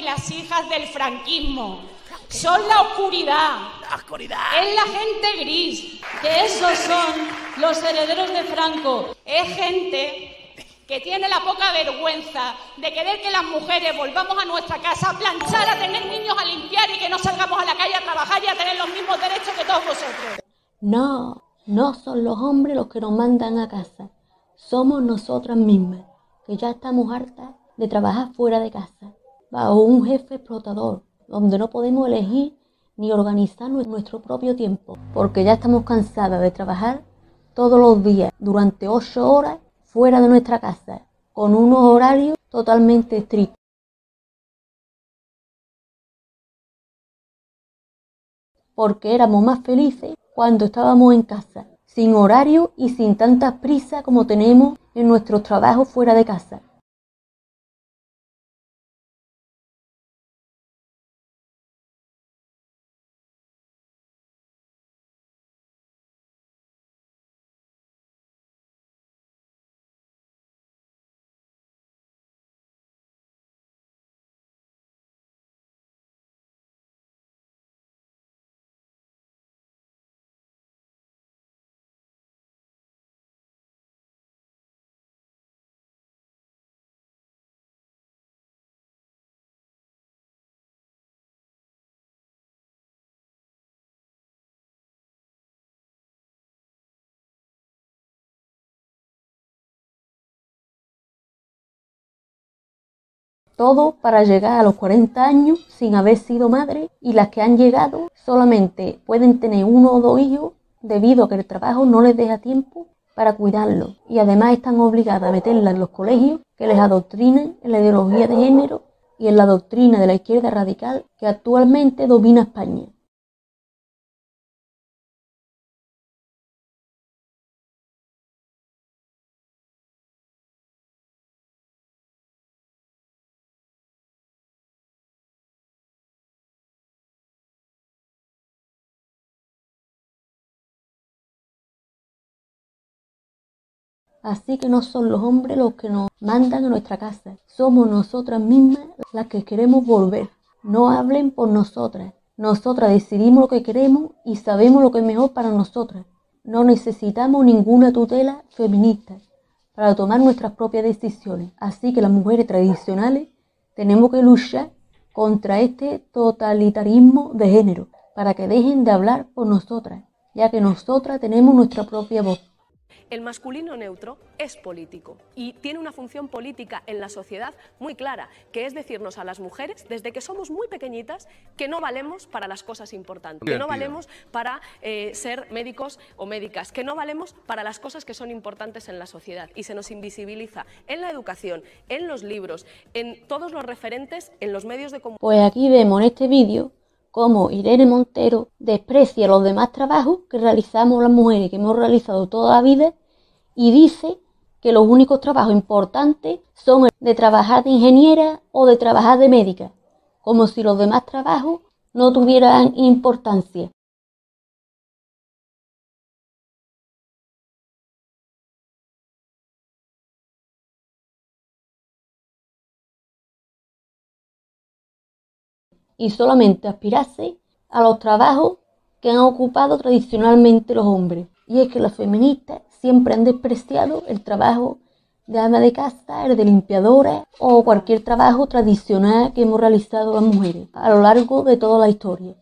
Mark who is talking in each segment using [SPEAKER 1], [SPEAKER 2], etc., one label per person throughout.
[SPEAKER 1] y las hijas del franquismo. Son la oscuridad.
[SPEAKER 2] La oscuridad.
[SPEAKER 1] Es la gente gris. Que esos son los herederos de Franco. Es gente que tiene la poca vergüenza de querer que las mujeres volvamos a nuestra casa a planchar, a tener niños, a limpiar y que no salgamos a la calle a trabajar y a tener los mismos derechos que todos vosotros.
[SPEAKER 3] No, no son los hombres los que nos mandan a casa. Somos nosotras mismas, que ya estamos hartas de trabajar fuera de casa, bajo un jefe explotador, donde no podemos elegir ni organizar nuestro propio tiempo, porque ya estamos cansadas de trabajar todos los días durante ocho horas fuera de nuestra casa, con unos horarios totalmente estrictos. Porque éramos más felices cuando estábamos en casa, sin horario y sin tantas prisas como tenemos en nuestros trabajos fuera de casa. Todo para llegar a los 40 años sin haber sido madre y las que han llegado solamente pueden tener uno o dos hijos debido a que el trabajo no les deja tiempo para cuidarlos y además están obligadas a meterla en los colegios que les adoctrinen en la ideología de género y en la doctrina de la izquierda radical que actualmente domina España. Así que no son los hombres los que nos mandan a nuestra casa, somos nosotras mismas las que queremos volver. No hablen por nosotras. Nosotras decidimos lo que queremos y sabemos lo que es mejor para nosotras. No necesitamos ninguna tutela feminista para tomar nuestras propias decisiones. Así que las mujeres tradicionales tenemos que luchar contra este totalitarismo de género para que dejen de hablar por nosotras, ya que nosotras tenemos nuestra propia voz.
[SPEAKER 4] El masculino neutro es político y tiene una función política en la sociedad muy clara, que es decirnos a las mujeres, desde que somos muy pequeñitas, que no valemos para las cosas importantes, que no valemos para eh, ser médicos o médicas, que no valemos para las cosas que son importantes en la sociedad y se nos invisibiliza en la educación, en los libros, en todos los referentes, en los medios de comunicación.
[SPEAKER 3] Pues aquí vemos en este vídeo cómo Irene Montero desprecia los demás trabajos que realizamos las mujeres que hemos realizado toda la vida y dice que los únicos trabajos importantes son el de trabajar de ingeniera o de trabajar de médica, como si los demás trabajos no tuvieran importancia. y solamente aspirase a los trabajos que han ocupado tradicionalmente los hombres. Y es que las feministas siempre han despreciado el trabajo de ama de casa, el de limpiadora o cualquier trabajo tradicional que hemos realizado las mujeres a lo largo de toda la historia.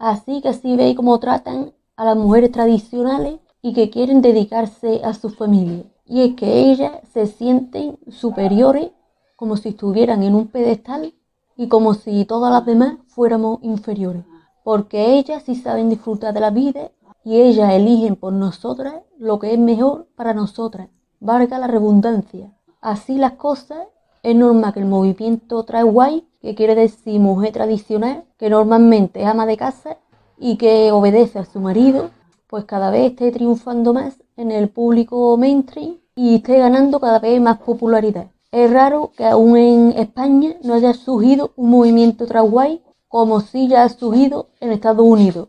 [SPEAKER 3] Así que así veis cómo tratan a las mujeres tradicionales y que quieren dedicarse a su familia y es que ellas se sienten superiores como si estuvieran en un pedestal y como si todas las demás fuéramos inferiores, porque ellas sí saben disfrutar de la vida y ellas eligen por nosotras lo que es mejor para nosotras, valga la redundancia. Así las cosas, es normal que el movimiento trae guay, que quiere decir mujer tradicional, que normalmente es ama de casa y que obedece a su marido, pues cada vez esté triunfando más en el público mainstream y esté ganando cada vez más popularidad. Es raro que aún en España no haya surgido un movimiento transguay como si ya ha surgido en Estados Unidos.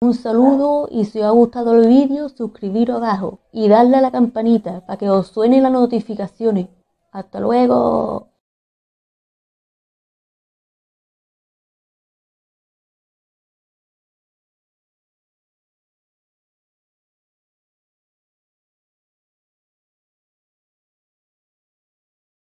[SPEAKER 3] Un saludo y si os ha gustado el vídeo suscribiros abajo y darle a la campanita para que os suenen las notificaciones. Hasta luego.